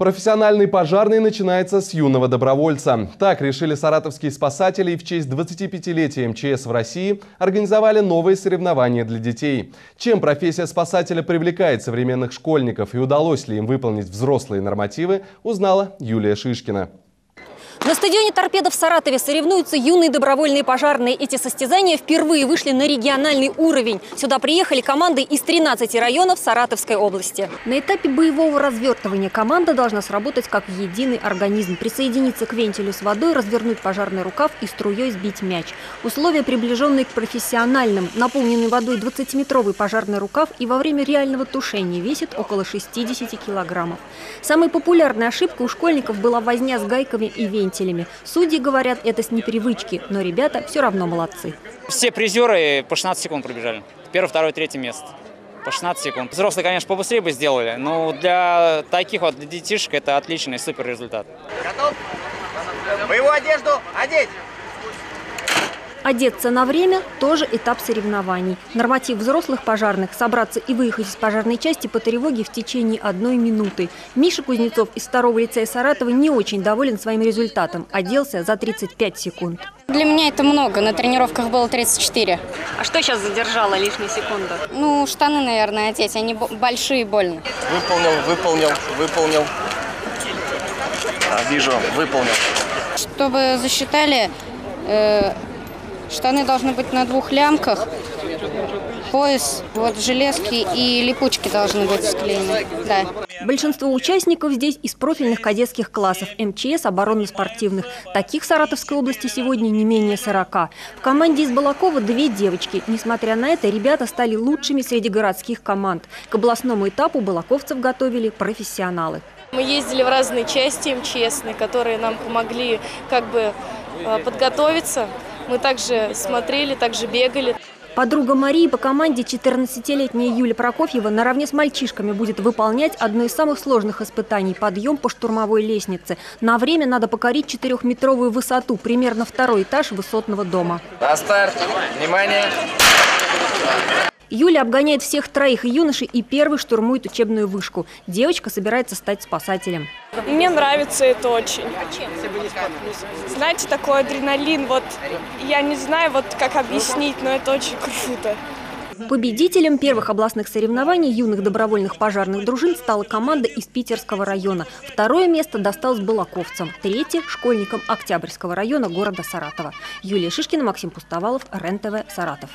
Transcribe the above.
Профессиональный пожарный начинается с юного добровольца. Так решили саратовские спасатели и в честь 25-летия МЧС в России организовали новые соревнования для детей. Чем профессия спасателя привлекает современных школьников и удалось ли им выполнить взрослые нормативы, узнала Юлия Шишкина. На стадионе «Торпеда» в Саратове соревнуются юные добровольные пожарные. Эти состязания впервые вышли на региональный уровень. Сюда приехали команды из 13 районов Саратовской области. На этапе боевого развертывания команда должна сработать как единый организм. Присоединиться к вентилю с водой, развернуть пожарный рукав и струей сбить мяч. Условия, приближенные к профессиональным. Наполненный водой 20-метровый пожарный рукав и во время реального тушения весит около 60 килограммов. Самой популярной ошибкой у школьников была возня с гайками и вентилями вентилями. Судьи говорят, это с непривычки, но ребята все равно молодцы. Все призеры по 16 секунд пробежали. Первое, второе, третье место. По 16 секунд. Взрослые, конечно, побыстрее бы сделали, но для таких вот для детишек это отличный, супер результат. Готов? Боевую одежду одеть! Одеться на время – тоже этап соревнований. Норматив взрослых пожарных – собраться и выехать из пожарной части по тревоге в течение одной минуты. Миша Кузнецов из второго лицея Саратова не очень доволен своим результатом. Оделся за 35 секунд. Для меня это много. На тренировках было 34. А что сейчас задержало лишнюю секунду? Ну, штаны, наверное, одеть. Они большие и больно. Выполнил, выполнил, выполнил. А, вижу, выполнил. Чтобы засчитали... Э Штаны должны быть на двух лямках. Пояс, вот железки и липучки должны быть склеены. Да. Большинство участников здесь из профильных кадетских классов МЧС, оборонно-спортивных. Таких в Саратовской области сегодня не менее 40. В команде из Балакова две девочки. Несмотря на это, ребята стали лучшими среди городских команд. К областному этапу балаковцев готовили профессионалы. Мы ездили в разные части МЧС, которые нам помогли как бы э, подготовиться мы также смотрели, также бегали. Подруга Марии по команде 14-летняя Юля Прокофьева наравне с мальчишками будет выполнять одно из самых сложных испытаний – подъем по штурмовой лестнице. На время надо покорить четырехметровую высоту, примерно второй этаж высотного дома. На старт! Внимание! Юля обгоняет всех троих юношей и первый штурмует учебную вышку. Девочка собирается стать спасателем. Мне нравится это очень. Знаете, такой адреналин, вот я не знаю, вот как объяснить, но это очень круто. Победителем первых областных соревнований юных добровольных пожарных дружин стала команда из Питерского района. Второе место досталось балаковцам, третье – школьникам Октябрьского района города Саратова. Юлия Шишкина, Максим Пустовалов, РЕН-ТВ, Саратов.